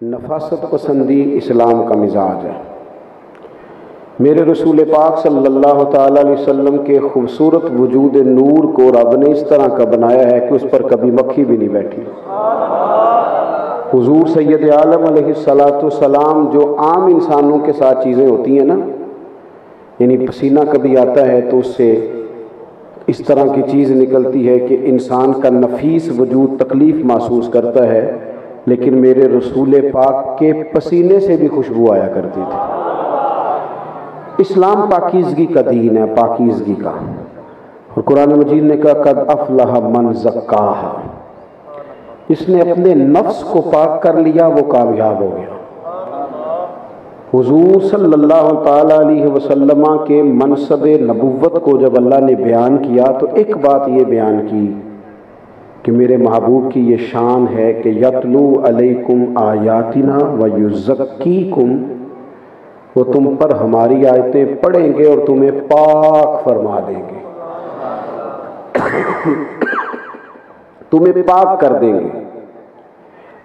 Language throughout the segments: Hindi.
नफासत पसंदी इस्लाम का मिजाज है। मेरे रसूल पाक सल्लल्लाहु अलैहि वसल्लम के खूबसूरत वजूद नूर को रब ने इस तरह का बनाया है कि उस पर कभी मक्खी भी नहीं बैठी। हुजूर सैयद आलम सलाम जो आम इंसानों के साथ चीज़ें होती हैं ना, यानी पसीना कभी आता है तो उससे इस तरह की चीज़ निकलती है कि इंसान का नफीस वजूद तकलीफ़ महसूस करता है लेकिन मेरे रसूल पाक के पसीने से भी खुशबू आया करती थी। इस्लाम पाकिजगी का दीन है पाकिजगी का। और कुरान मजीद ने कहा कद अफलाह मन जक्का इसने अपने नफ्स को पाक कर लिया वो कामयाब हो गया। हुजूर सल्लल्लाहु अलैहि वसल्लम के मनसब नबुवत को जब अल्लाह ने बयान किया तो एक बात ये बयान की कि मेरे महबूब की ये शान है कि यतलू अलैकुम आयातिना व युज़क्की कुम वो तुम पर हमारी आयतें पढ़ेंगे और तुम्हें पाक फरमा देंगे। तुम्हें पाक कर देंगे।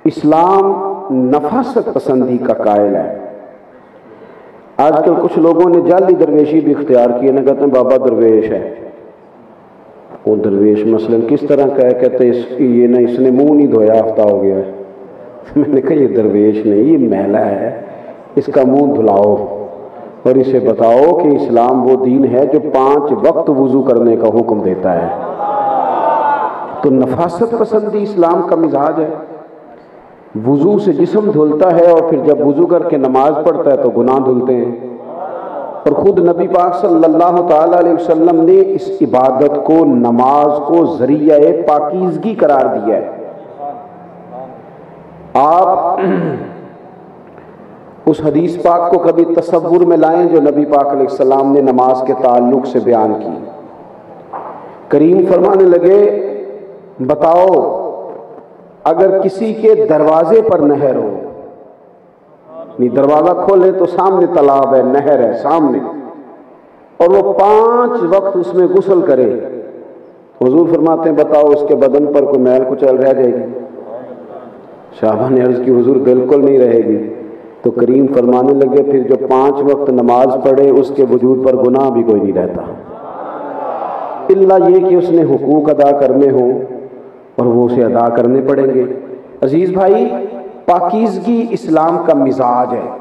इस्लाम नफासत पसंदी का कायल है। आजकल कुछ लोगों ने जाली दरवेशी भी इख्तियार किए ना कहते हैं बाबा दरवेश है। वो दरवेश मसलन किस तरह का है कहते इस, ये ना इसने मुँह नहीं धोया हफ़्ता हो गया है। मैंने कहा ये दरवेश नहीं ये मैला है इसका मुँह धुलाओ और इसे बताओ कि इस्लाम वो दीन है जो पाँच वक्त वज़ू करने का हुक्म देता है। तो नफासत पसंदी इस्लाम का मिजाज है। वज़ू से जिसम धुलता है और फिर जब वज़ू करके नमाज़ पढ़ता है तो गुनाह धुलते हैं। और ख़ुद नबी पाक सल्लल्लाहु अलैहि वसल्लम ने इस इबादत को, नमाज़ को ज़रिया पाकिजगी करार दिया है। आप उस हदीस पाक को कभी तस्वुर में लाएँ जो नबी पाक सलाम ने नमाज़ के ताल्लुक से बयान की। करीम फरमाने लगे, बताओ, अगर किसी के दरवाजे पर नहर हो नहीं दरवाज़ा खोले तो सामने तालाब है, नहर है सामने। और वो पाँच वक्त उसमें गुसल करे। हजूर फरमाते हैं, बताओ उसके बदन पर कोई मैल कुचल रह जाएगी? शाहबा ने अर्ज़ की हजूर बिल्कुल नहीं रहेगी। तो करीम फरमाने लगे, फिर जो पाँच वक्त नमाज़ पढ़े, उसके वजूद पर गुनाह भी कोई नहीं रहता। इल्ला ये कि उसने हुकूक अदा करने हों, और वो उसे अदा करने पड़ेंगे। अज़ीज़ भाई पाकिजगी इस्लाम का मिजाज है।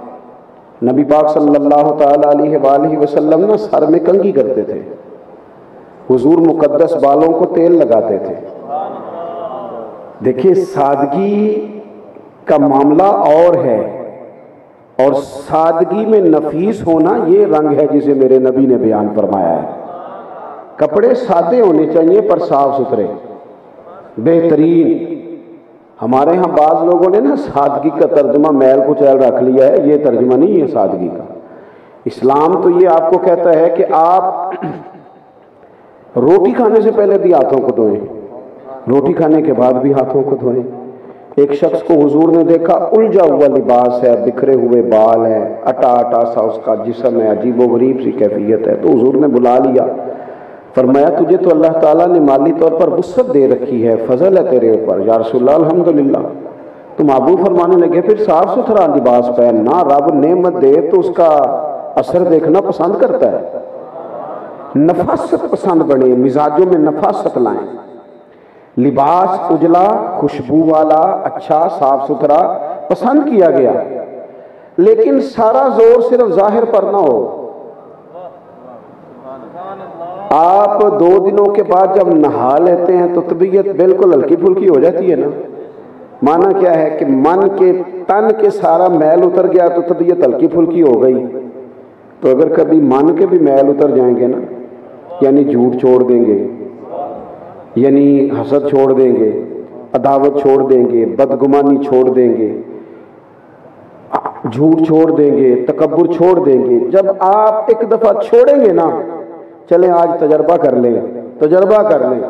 नबी पाक सल्लल्लाहु अलैहि वसल्लम ना सर में कंगी करते थे। हुजूर मुकद्दस बालों को तेल लगाते थे। देखिए, सादगी का मामला और है। और सादगी में नफीस होना ये रंग है जिसे मेरे नबी ने बयान फरमाया है। कपड़े सादे होने चाहिए पर साफ़ सुथरे। बेहतरीन। हमारे यहाँ बाज लोगों ने ना सादगी का तर्जमा मैल कुचैल रख लिया है, ये तर्जमा नहीं है सादगी का। इस्लाम तो ये आपको कहता है कि आप रोटी खाने से पहले भी हाथों को धोएँ, रोटी खाने के बाद भी हाथों को धोएँ। एक शख्स को हुजूर ने देखा, उलझा हुआ लिबास है, बिखरे हुए बाल हैं अटा अटा सा उसका जिसम है अजीब गरीब सी कैफियत है तो हुजूर ने बुला लिया। फरमाया, तुझे तो अल्लाह ताला ने माली तौर पर वसत दे रखी है, फजल है तेरे ऊपर। या रसुल्ला अल्हम्दुलिल्लाह। तुम आबू फरमाने लगे, फिर साफ़ सुथरा लिबास पहनना रब नेमत दे तो उसका असर देखना पसंद करता है। नफासत पसंद बने, मिजाजों में नफासत लाएँ। लिबास उजला, खुशबू वाला अच्छा साफ़ सुथरा पसंद किया गया। लेकिन सारा ज़ोर सिर्फ़ ज़ाहिर पर ना हो। आप दो दिनों के बाद जब नहा लेते हैं तो तबीयत बिल्कुल हल्की फुल्की हो जाती है ना? माना क्या है कि मन के, तन के सारा मैल उतर गया तो तबीयत हल्की फुल्की हो गई। तो अगर कभी मन के भी मैल उतर जाएँगे ना, यानी झूठ छोड़ देंगे, यानी हसद छोड़ देंगे, अदावत छोड़ देंगे, बदगुमानी छोड़ देंगे, झूठ छोड़ देंगे तकबर छोड़ देंगे, जब आप एक दफ़ा छोड़ेंगे ना चले आज तजर्बा कर लें, तजर्बा कर लें।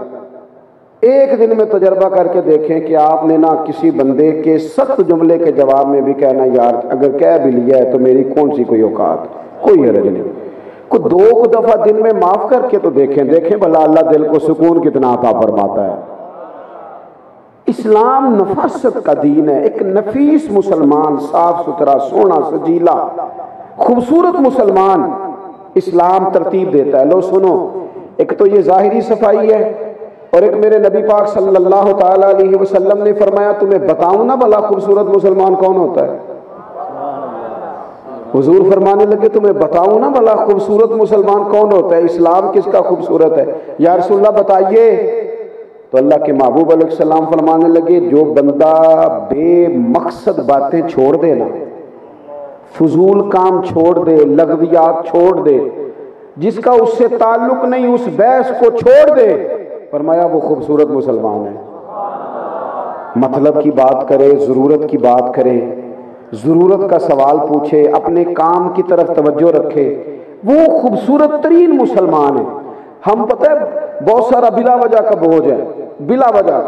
एक दिन में तजर्बा करके देखें कि आपने ना किसी बंदे के सख्त जुमले के जवाब में भी कहना, यार, अगर कह भी लिया है तो मेरी कौन सी कोई औकात? कोई हरज नहीं। को दो को दफ़ा दिन में माफ़ करके तो देखें देखें भला अल्लाह दिल को सुकून कितना आता फरमाता है। इस्लाम नफासत का दीन है, एक नफीस मुसलमान साफ़ सुथरा सोना, सजीला, खूबसूरत मुसलमान। इस्लाम तरतीब देता है। लो, सुनो। एक तो ये जाहिरी सफ़ाई है और एक मेरे नबी पाक सल्लल्लाहु अलैहि वसल्लम ने फरमाया, तुम्हें बताऊँ ना भला खूबसूरत मुसलमान कौन होता है? हुजूर फरमाने लगे, तुम्हें बताऊँ ना भला खूबसूरत मुसलमान कौन होता है? इस्लाम किसका खूबसूरत है? या रसुल्ला बताइए। तो अल्लाह के महबूब सलाम फरमाने लगे, जो बंदा बेमकसद बातें छोड़ दे ना फजूल काम छोड़ दे, लगवियात छोड़ दे, जिसका उससे ताल्लुक नहीं, उस बहस को छोड़ दे। फरमाया, वो खूबसूरत मुसलमान है। मतलब की बात करे, ज़रूरत की बात करे, ज़रूरत का सवाल पूछे, अपने काम की तरफ़ तवज्जो रखे, वो खूबसूरत तरीन मुसलमान है। हम पता है, बहुत सारा बिला वजह का बोझ है बिला वजह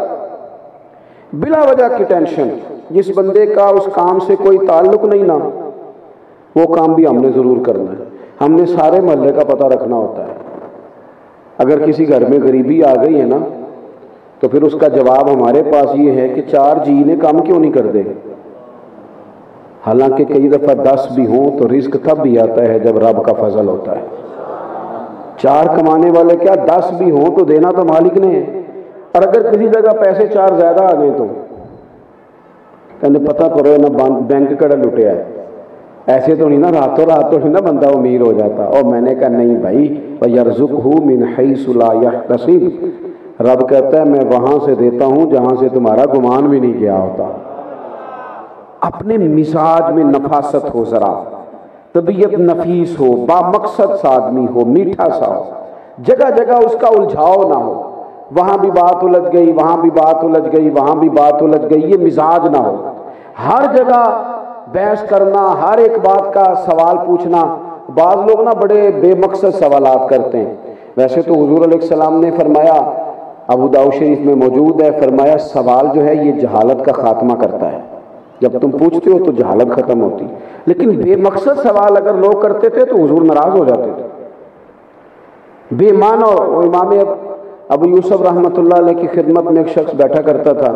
बिला वजह की टेंशन, जिस बंदे का उस काम से कोई ताल्लुक नहीं ना। वो काम भी हमने ज़रूर करना है। हमने सारे मोहल्ले का पता रखना होता है। अगर किसी घर में गरीबी आ गई है ना तो फिर उसका जवाब हमारे पास ये है कि चार जी ने काम क्यों नहीं कर दे? हालाँकि कई दफ़ा दस भी हों तो रिस्क तब भी आता है जब रब का फजल होता है। चार कमाने वाले क्या दस भी हों तो देना तो मालिक ने। है और अगर किसी जगह पैसे चार ज़्यादा आ गए तो? कहने, पता करो ना बैंक कड़ा लुटिया है ऐसे तो नहीं ना, रातों रात तो नहीं ना बंदा अमीर हो जाता। और मैंने कहा, नहीं भाई यरजुक हूँ मिन हई सुला नसीब रब कहता है, मैं वहाँ से देता हूँ, जहाँ से तुम्हारा गुमान भी नहीं गया होता। अपने मिजाज में नफासत हो जरा। तबीयत नफीस हो, बामकसद सा आदमी हो, मीठा सा हो। जगह जगह उसका उलझाव ना हो। वहाँ भी बात उलझ गई, वहाँ भी बात उलझ गई, वहाँ भी बात उलझ गई, ये मिजाज ना हो। हर जगह बहस करना, हर एक बात का सवाल पूछना बाद लोग ना बड़े बेमकसद सवाल करते हैं। वैसे तो हजूर सलाम ने फरमाया, अबू दाऊ शरीफ में मौजूद है, फरमाया, सवाल जो है ये जहालत का खात्मा करता है। जब तुम पूछते हो तो जहालत ख़त्म होती। लेकिन बेमकसद सवाल अगर लोग करते थे तो हजूर नाराज़ हो जाते थे। बेमान और इमाम अबू यूसुफ रहमत की खिदमत में एक शख्स बैठा करता था।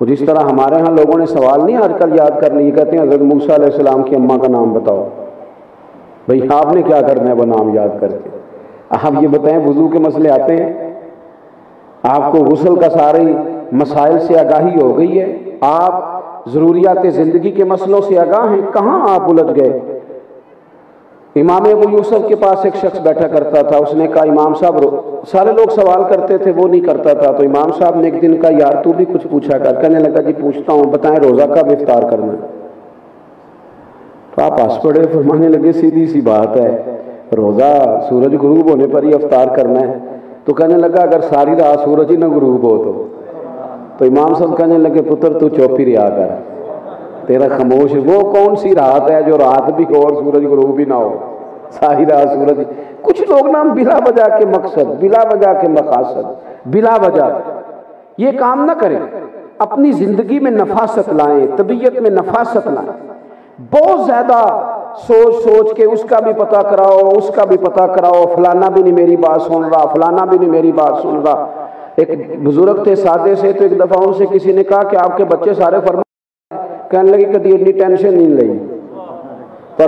वो जिस तरह हमारे यहाँ लोगों ने सवाल नहीं आजकल याद कर लिए, कहते हैं, हज़रत मूसा सलाम की अम्मा का नाम बताओ। भाई, आपने क्या करना है वो नाम याद करके? आप ये बताएँ, वज़ू के मसले आते हैं। आपको गुसल का सारे मसाइल से आगाही हो गई है। आप ज़रूरियात ज़िंदगी के मसलों से आगाह हैं। कहाँ आप उलझ गए? इमाम अबू यूसुफ के पास एक शख्स बैठा करता था। उसने कहा, इमाम साहब सारे लोग सवाल करते थे, वो नहीं करता था। तो इमाम साहब ने एक दिन कहा, यार, तू भी कुछ पूछा कर। कहने लगा, जी, पूछता हूँ, बताएँ, रोज़ा कब इफ्तार करना तो आप हंस पड़े, फरमाने लगे, सीधी सी बात है, रोज़ा सूरज गुरूब होने पर ही अफ्तार करना है। तो कहने लगा, अगर सारी रात सूरज ही ना गुरूब हो तो? तो इमाम साहब कहने लगे, पुत्र, तू चौपी रिया कर। तेरा खामोश, वो कौन सी रात है जो रात भी हो और सूरज गुरूब भी ना हो? सारी रात सूरज कुछ लोग ना बिला वजह के मकसद, बिला बजा के मकासद, बिला वजह ये काम ना करें। अपनी ज़िंदगी में नफासत लाएँ, तबीयत में नफासत लाएँ। बहुत ज़्यादा सोच सोच के उसका भी पता कराओ, उसका भी पता कराओ, फलाना भी नहीं मेरी बात सुन रहा, फलाना भी नहीं मेरी बात सुन रहा। एक बुज़ुर्ग थे सादे से तो एक दफ़ा उनसे किसी ने कहा कि आपके बच्चे सारे फरमा कहने लगे, कभी इतनी टेंशन नहीं ली तो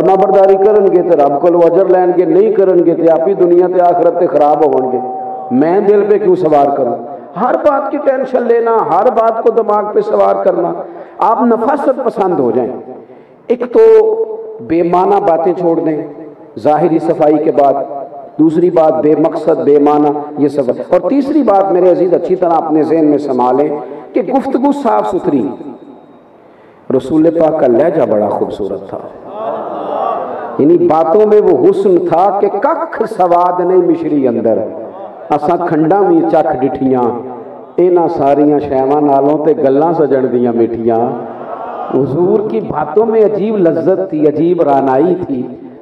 रब को अजर लैनगे, नहीं करेंगे तो आप ही दुनिया ते आखरत ते खराब होंगे मैं दिल पे क्यों सवार करूँ? हर बात की टेंशन लेना, हर बात को दिमाग पे सवार करना, आप नफासत पसंद हो जाएँ। एक तो बेमाना बातें छोड़ दें, जाहिरी सफ़ाई के बाद। दूसरी बात, बेमकसद, बेमाना, ये सब। और तीसरी बात मेरे अज़ीज़, अच्छी तरह अपने जहन में संभालें कि गुफ्तगु साफ़ सुथरी। रसूल पाक का लहजा बड़ा खूबसूरत था। इन्हीं बातों में वो हुस्न था कि कख सवाद नहीं मिश्री अंदर। असा खंडा भी चख डिठिया, इन्हों सारिया शैवों नालों ते गल्लां सजन दियाँ मिठिया। हुजूर की बातों में अजीब लज्जत थी, अजीब रानाई थी।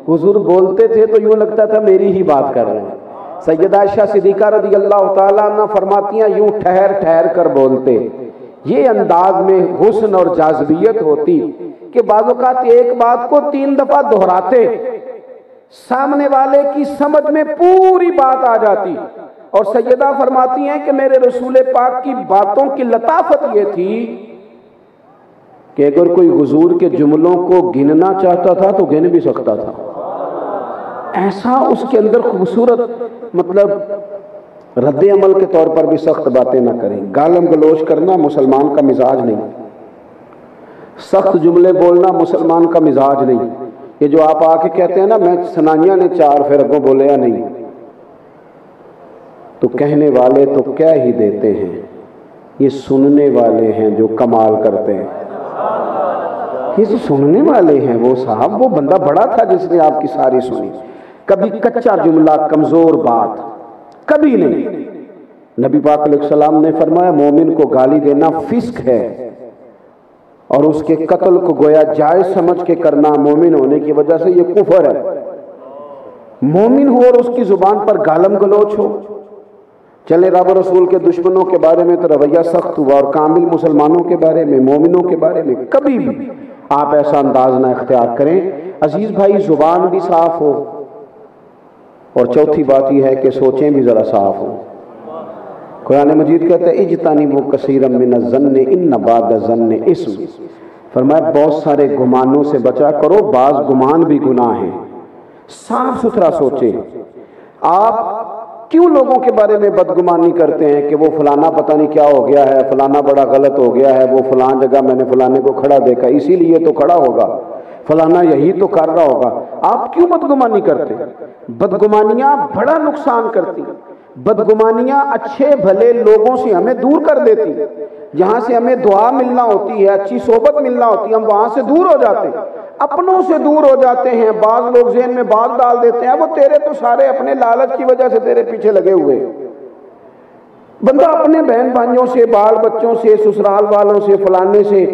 हुजूर बोलते थे तो यूँ लगता था मेरी ही बात कर रहे हैं। सैयदा शाह सिद्दीका रदी अल्लाह तला फरमातियाँ, यूँ ठहर ठहर कर बोलते। ये अंदाज में हुस्न और जाजबियत होती कि बाज़ात एक बात को तीन दफ़ा दोहराते, सामने वाले की समझ में पूरी बात आ जाती। और सैयदा फरमाती हैं कि मेरे रसूल पाक की बातों की लताफत ये थी कि अगर कोई हुजूर के जुमलों को गिनना चाहता था तो गिन भी सकता था। ऐसा उसके अंदर खूबसूरत मतलब रद्द अमल के तौर पर भी सख्त बातें ना करें। गालम गलोच करना मुसलमान का मिजाज नहीं। सख्त जुमले बोलना मुसलमान का मिजाज नहीं। ये जो आप आके कहते हैं ना, मैं सनाइया ने चार फिर अगों बोले या नहीं? तो कहने वाले तो कह ही देते हैं? ये सुनने वाले हैं जो कमाल करते हैं। ये तो सुनने वाले हैं वो साहब, वो बंदा बड़ा था जिसने आपकी सारी सुनी। कभी कच्चा जुमला, कमज़ोर बात। कभी नहीं। नबी पाक सलाम ने फरमाया, मोमिन को गाली देना फिस्क है और उसके कत्ल को गोया जायज़ समझ के करना मोमिन होने की वजह से ये कुफर है। मोमिन हो और उसकी ज़ुबान पर गालम गलोच हो। चले रब रसूल के दुश्मनों के बारे में तो रवैया सख्त हुआ और कामिल मुसलमानों के बारे में, मोमिनों के बारे में कभी भी आप ऐसा अंदाज ना इख्तियार करें। अज़ीज़ भाई, ज़ुबान भी साफ़ हो। और चौथी बात यह है कि सोचें भी ज़रा साफ़ हो। कुरान मजीद कहते हैं, इजतानी वो कसीरम मिन जन्न इन नबाद जन्न इसम। फरमाया, बहुत सारे गुमानों से बचा करो, बाज गुमान भी गुनाह है। साफ़ सुथरा सोचे। आप क्यों लोगों के बारे में बदगुमानी करते हैं कि वो फलाना पता नहीं क्या हो गया है, फलाना बड़ा गलत हो गया है, वो फलान जगह मैंने फलाने को खड़ा देखा, इसीलिए तो खड़ा होगा। फलाना यही तो कर रहा होगा। आप क्यों बदगुमानी करते? बदगुमानियाँ बड़ा नुकसान करती। बदगुमानियाँ अच्छे भले लोगों से हमें दूर कर देती। जहाँ से हमें दुआ मिलना होती है, अच्छी सोबत मिलना होती है, हम वहाँ से दूर हो जाते। अपनों से दूर हो जाते हैं। बाज लोग जेन में बात डाल देते हैं। वो तेरे तो सारे अपने लालच की वजह से तेरे पीछे लगे हुए। बंदा अपने बहन भाइयों से बाल बच्चों से, ससुराल वालों से, फलाने से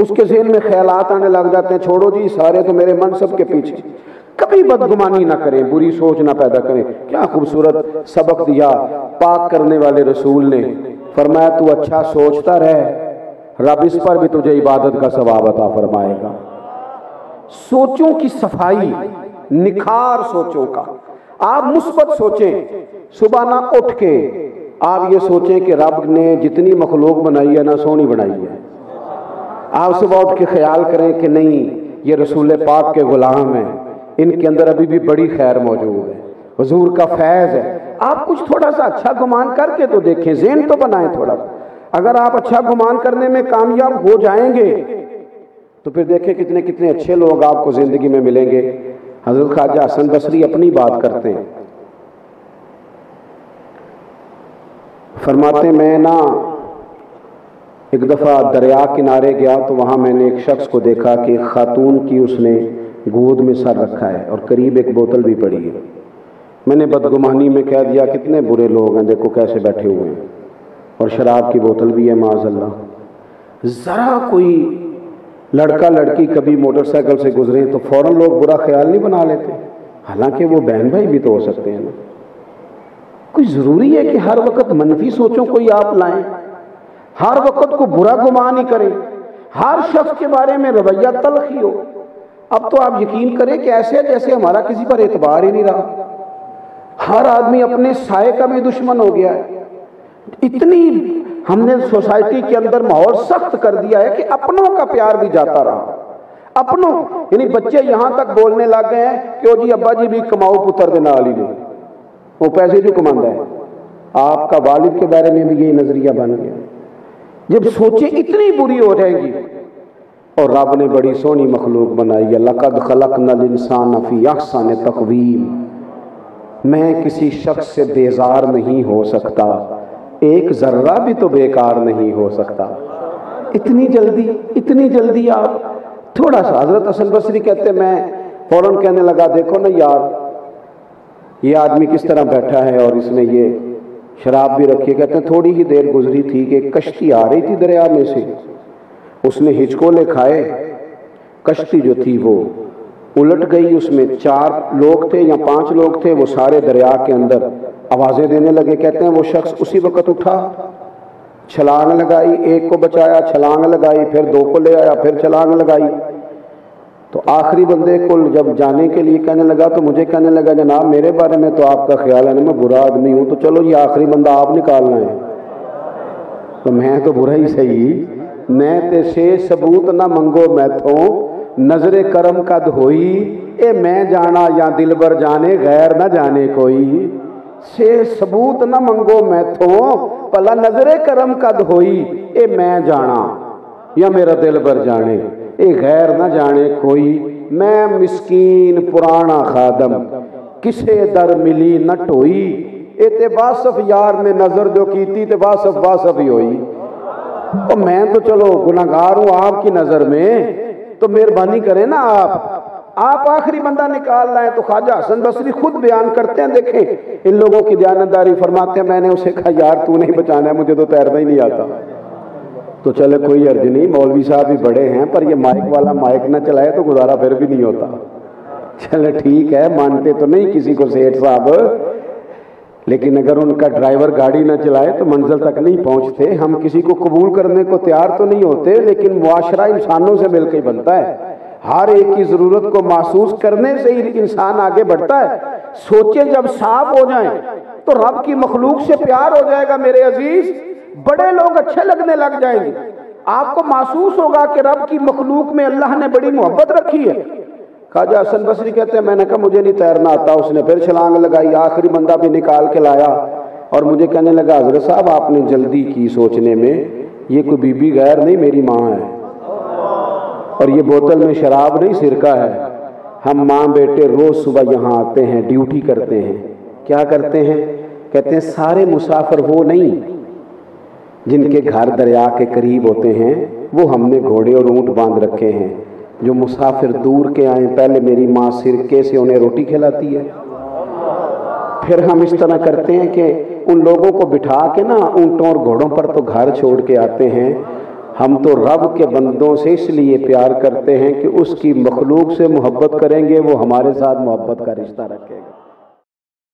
उसके जेन में ख्याल आने लग जाते हैं, छोड़ो जी, सारे तो मेरे मन सब के पीछे। कभी बदगुमानी ना करें, बुरी सोच ना पैदा करें। क्या खूबसूरत सबक दिया पाक करने वाले रसूल ने। फरमाया, तू अच्छा सोचता रह। रब इस पर भी तुझे इबादत का सवाब अता फरमाएगा। सोचों की सफ़ाई, निखार सोचों का। आप मुस्बत सोचें, सुबह ना उठ के आप ये सोचें कि रब ने जितनी मखलूक बनाई है, ना सोनी बनाई है। आप सुबह उठ के ख्याल करें कि नहीं, ये रसूल पाक के गुलाम हैं। इनके अंदर अभी भी बड़ी खैर मौजूद है। हजूर का फैज़ है। आप कुछ थोड़ा सा अच्छा गुमान करके तो देखें, जेन तो बनाए थोड़ा। अगर आप अच्छा गुमान करने में कामयाब हो जाएँगे तो फिर देखें कितने कितने अच्छे लोग आपको ज़िंदगी में मिलेंगे। हज़रत ख्वाजा हसन बसरी अपनी बात करते हैं। फरमाते, मैं ना एक दफ़ा दरिया किनारे गया तो वहाँ मैंने एक शख्स को देखा कि खातून की उसने गोद में सर रखा है और करीब एक बोतल भी पड़ी है। मैंने बदगुमानी में कह दिया, कितने बुरे लोग हैं, देखो कैसे बैठे हुए हैं। और शराब की बोतल भी है माजल्ला ज़रा कोई लड़का लड़की कभी मोटरसाइकिल से गुजरे तो फ़ौर लोग बुरा ख्याल नहीं बना लेते। हालाँकि वो बहन भाई भी तो हो सकते हैं ना। कोई ज़रूरी है कि हर वक्त मनफी सोचों को ही आप लाएँ? हर वक्त को बुरा गुमान ही करे। हर शख्स के बारे में रवैया तलख ही अब तो आप यकीन करें कि ऐसे जैसे हमारा किसी पर एतबार ही नहीं रहा। हर आदमी अपने साय का भी दुश्मन हो गया है। इतनी हमने सोसाइटी के अंदर माहौल सख्त कर दिया है कि अपनों का प्यार भी जाता रहा। अपनों, यानी बच्चे यहाँ तक बोलने लग गए हैं कि ओ जी, अब्बा जी, भी कमाओ पुत्र के नाल ही वो पैसे भी कमाता है। आपका वालिद के बारे में भी यही नज़रिया बन गया। जब सोचे इतनी बुरी हो जाएगी। और रब ने बड़ी सोहनी मखलूक बनाई है, लकद खलक नल इंसान अफी तकवीम। मैं किसी शख्स से बेजार नहीं हो सकता, एक जर्रा भी तो बेकार नहीं हो सकता। इतनी जल्दी इतनी जल्दी आप थोड़ा सा हज़रत असल बसरी कहते मैं फ़ौरन कहने लगा, देखो ना यार, ये आदमी किस तरह बैठा है और इसने ये शराब भी रखी कहते हैं, थोड़ी ही देर गुजरी थी कि कश्ती आ रही थी दरिया में से। उसने हिचकोले खाए। कश्ती जो थी वो उलट गई, उसमें चार लोग थे या पाँच लोग थे, वो सारे दरिया के अंदर आवाज़ें देने लगे। कहते हैं, वो शख्स उसी वक्त उठा, छलांग लगाई, एक को बचाया, छलांग लगाई, फिर दो को ले आया, फिर छलांग लगाई। तो आखिरी बंदे को जब जाने के लिए कहने लगा तो मुझे कहने लगा, जनाब, मेरे बारे में तो आपका ख्याल है ना, मैं बुरा आदमी हूँ तो चलो ये आखिरी बंदा आप निकालना है। तो मैं तो बुरा ही सही, मैं ते से सबूत ना मंगो मैथों, नजरे करम कद होई, ए मैं जाना या दिल भर जाने, गैर ना जाने कोई। से सबूत ना मंगो मैथों, भला नजरे करम कद ए मैं जाना या मेरा दिल भर जाने। ए गैर ना जाने कोई। मैं मिसकीन पुराना खादम, किसे दर मिली न टोई। ए ते वासफ यार ने नज़र जो की ते वासफ वासफ ही हुई। और मैं तो चलो गुनागार हूँ आपकी नज़र में तो मेहरबानी करें ना आप। आप आखिरी बंदा निकाल हैं तो ख्वाजा हसन बसरी खुद बयान करते हैं, देखें। इन लोगों की दयानतदारी फरमाते हैं, मैंने उसे कहा, यार, तू नहीं बचाना है, मुझे तो तैरना ही नहीं आता। तो चले, कोई अर्ज़ नहीं, मौलवी साहब भी बड़े हैं, पर ये माइक वाला माइक ना चलाए तो गुजारा फिर भी नहीं होता। चले, ठीक है, मानते तो नहीं किसी को सेठ साहब, लेकिन अगर उनका ड्राइवर गाड़ी ना चलाए तो मंजिल तक नहीं पहुँचते। हम किसी को कबूल करने को तैयार तो नहीं होते, लेकिन मुआशरा इंसानों से मिलकर ही बनता है। हर एक की ज़रूरत को महसूस करने से ही इंसान आगे बढ़ता है। सोचे जब साफ़ हो जाए तो रब की मखलूक से प्यार हो जाएगा मेरे अज़ीज़। बड़े लोग अच्छे लगने लग जाएँगे। आपको महसूस होगा कि रब की मखलूक में अल्लाह ने बड़ी मोहब्बत रखी है। खाजा हसन बसरी कहते हैं, मैंने कहा, मुझे नहीं तैरना आता। उसने फिर छलांग लगाई। आखिरी बंदा भी निकाल के लाया और मुझे कहने लगा, हज़रत साहब, आपने जल्दी की सोचने में, ये कोई बीबी गैर नहीं, मेरी माँ है। और ये बोतल में शराब नहीं, सिरका है। हम माँ बेटे रोज सुबह यहाँ आते हैं, ड्यूटी करते हैं। क्या करते हैं? कहते हैं, सारे मुसाफिर वो नहीं जिनके घर दरिया के करीब होते हैं, वो हमने घोड़े और ऊँट बाँध रखे हैं। जो मुसाफिर दूर के आए, पहले मेरी माँ सिरके से उन्हें रोटी खिलाती है। फिर हम इस तरह करते हैं कि उन लोगों को बिठा के ना ऊँटों और घोड़ों पर तो घर छोड़ के आते हैं। हम तो रब के बंदों से इसलिए प्यार करते हैं कि उसकी मखलूक से मोहब्बत करेंगे, वो हमारे साथ मोहब्बत का रिश्ता रखेगा।